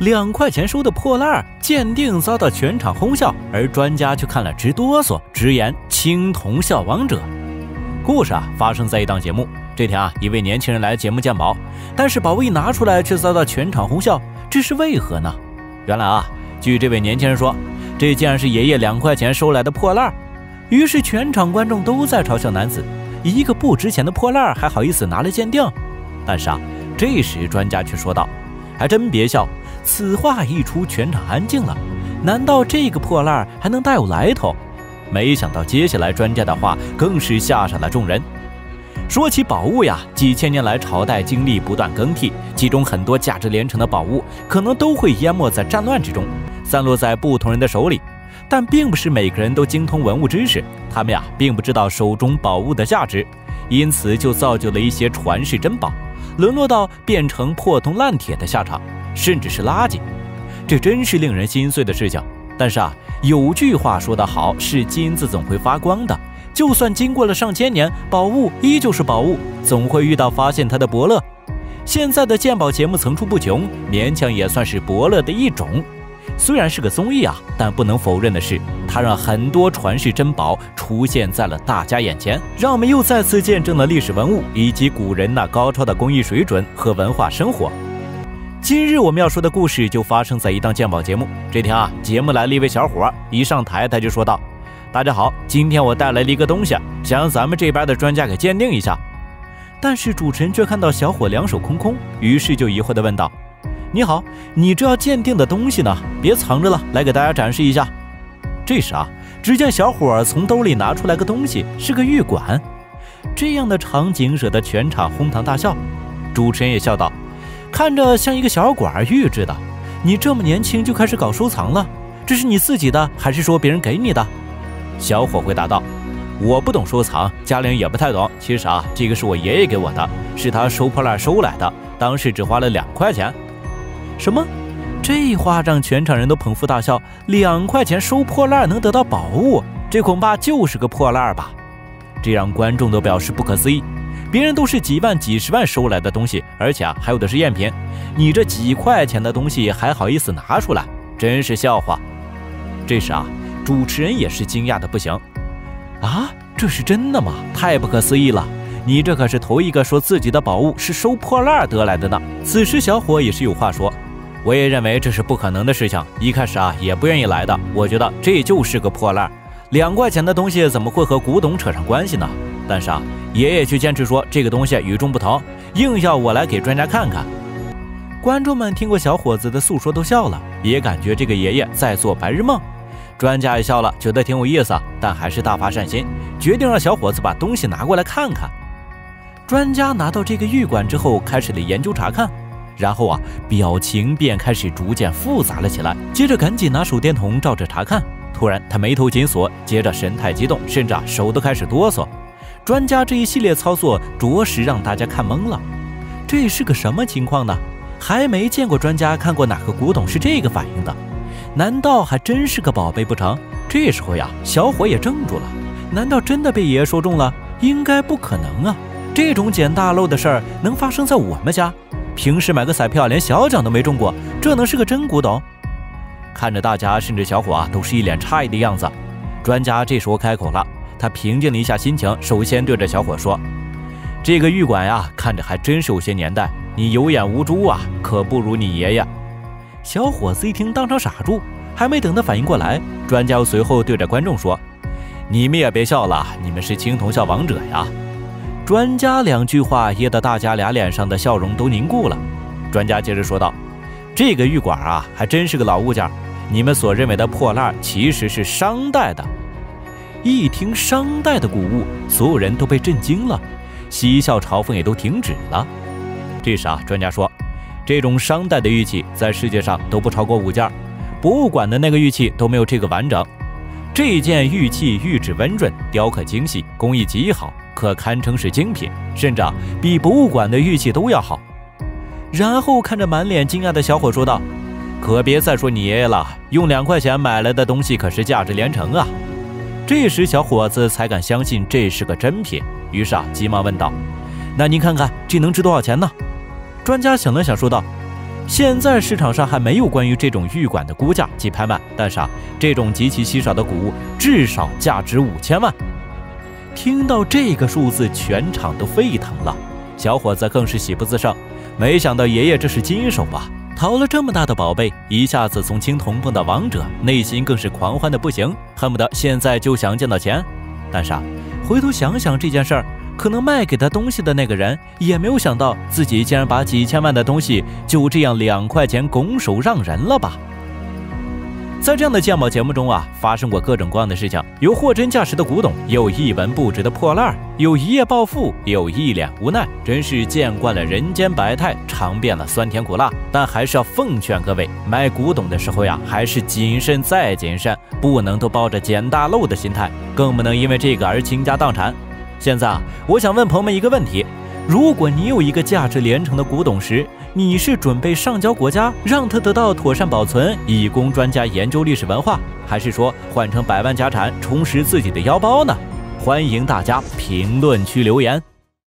两块钱收的破烂儿鉴定遭到全场哄笑，而专家却看了直哆嗦，直言青铜笑王者。故事啊，发生在一档节目。这天啊，一位年轻人来节目鉴宝，但是宝物一拿出来却遭到全场哄笑，这是为何呢？原来啊，据这位年轻人说，这竟然是爷爷两块钱收来的破烂儿。于是全场观众都在嘲笑男子，一个不值钱的破烂儿还好意思拿来鉴定。但是啊，这时专家却说道：“还真别笑。”此话一出，全场安静了。难道这个破烂还能带有来头？没想到接下来专家的话更是吓傻了众人。说起宝物呀，几千年来朝代经历不断更替，其中很多价值连城的宝物可能都会淹没在战乱之中，散落在不同人的手里。但并不是每个人都精通文物知识，他们呀并不知道手中宝物的价值，因此就造就了一些传世珍宝，沦落到变成破铜烂铁的下场，甚至是垃圾。这真是令人心碎的事情。但是啊，有句话说得好，是金子总会发光的。就算经过了上千年，宝物依旧是宝物，总会遇到发现它的伯乐。现在的鉴宝节目层出不穷，勉强也算是伯乐的一种。虽然是个综艺啊，但不能否认的是，它让很多传世珍宝出现在了大家眼前，让我们又再次见证了历史文物以及古人那高超的工艺水准和文化生活。今日我们要说的故事就发生在一档鉴宝节目。这天啊，节目来了一位小伙，一上台他就说道。大家好，今天我带来了一个东西，想让咱们这边的专家给鉴定一下。但是主持人却看到小伙两手空空，于是就疑惑地问道：“你好，你这要鉴定的东西呢？别藏着了，来给大家展示一下。”这时啊，只见小伙从兜里拿出来个东西，是个玉管。这样的场景惹得全场哄堂大笑。主持人也笑道：“看着像一个小管玉制的，你这么年轻就开始搞收藏了？这是你自己的，还是说别人给你的？”小伙回答道：“我不懂收藏，家里人也不太懂。其实啊，这个是我爷爷给我的，是他收破烂收来的，当时只花了两块钱。”什么？这话让全场人都捧腹大笑。两块钱收破烂能得到宝物，这恐怕就是个破烂吧？这让观众都表示不可思议。别人都是几万、几十万收来的东西，而且啊，还有的是赝品。你这几块钱的东西还好意思拿出来，真是笑话。这时啊。主持人也是惊讶的不行，啊，这是真的吗？太不可思议了！你这可是头一个说自己的宝物是收破烂得来的呢。此时小伙也是有话说，我也认为这是不可能的事情，一开始啊也不愿意来的。我觉得这就是个破烂，两块钱的东西怎么会和古董扯上关系呢？但是啊，爷爷却坚持说这个东西与众不同，硬要我来给专家看看。观众们听过小伙子的诉说都笑了，也感觉这个爷爷在做白日梦。专家也笑了，觉得挺有意思，但还是大发善心，决定让小伙子把东西拿过来看看。专家拿到这个玉管之后，开始了研究查看，然后啊，表情便开始逐渐复杂了起来。接着赶紧拿手电筒照着查看，突然他眉头紧锁，接着神态激动，甚至啊手都开始哆嗦。专家这一系列操作着实让大家看懵了，这是个什么情况呢？还没见过专家看过哪个古董是这个反应的。难道还真是个宝贝不成？这时候呀，小伙也怔住了。难道真的被爷爷说中了？应该不可能啊！这种捡大漏的事儿能发生在我们家？平时买个彩票连小奖都没中过，这能是个真古董？看着大家，甚至小伙啊，都是一脸诧异的样子。专家这时候开口了，他平静了一下心情，首先对着小伙说：“这个玉管呀，看着还真是有些年代。你有眼无珠啊，可不如你爷爷。”小伙子一听，当场傻住，还没等他反应过来，专家随后对着观众说：“你们也别笑了，你们是青铜笑王者呀！”专家两句话噎得大家俩脸上的笑容都凝固了。专家接着说道：“这个玉管啊，还真是个老物件，你们所认为的破烂其实是商代的。”一听商代的古物，所有人都被震惊了，嬉笑嘲讽也都停止了。这时啊，专家说。这种商代的玉器在世界上都不超过五件，博物馆的那个玉器都没有这个完整。这件玉器玉质温润，雕刻精细，工艺极好，可堪称是精品，甚至啊比博物馆的玉器都要好。然后看着满脸惊讶的小伙说道：“可别再说你爷爷了，用两块钱买来的东西可是价值连城啊！”这时小伙子才敢相信这是个真品，于是啊急忙问道：“那您看看这能值多少钱呢？”专家想了想，说道：“现在市场上还没有关于这种玉管的估价及拍卖，但是啊，这种极其稀少的古物至少价值五千万。听到这个数字，全场都沸腾了。小伙子更是喜不自胜，没想到爷爷这是金手啊，淘了这么大的宝贝，一下子从青铜蹦到王者，内心更是狂欢的不行，恨不得现在就想见到钱。但是啊，回头想想这件事儿。可能卖给他东西的那个人也没有想到，自己竟然把几千万的东西就这样两块钱拱手让人了吧？在这样的鉴宝节目中啊，发生过各种各样的事情，有货真价实的古董，有一文不值的破烂，有一夜暴富，有一脸无奈，真是见惯了人间百态，尝遍了酸甜苦辣。但还是要奉劝各位，买古董的时候呀，还是谨慎再谨慎，不能都抱着捡大漏的心态，更不能因为这个而倾家荡产。现在啊，我想问朋友们一个问题：如果你有一个价值连城的古董石，你是准备上交国家，让它得到妥善保存，以供专家研究历史文化，还是说换成百万家产，充实自己的腰包呢？欢迎大家评论区留言。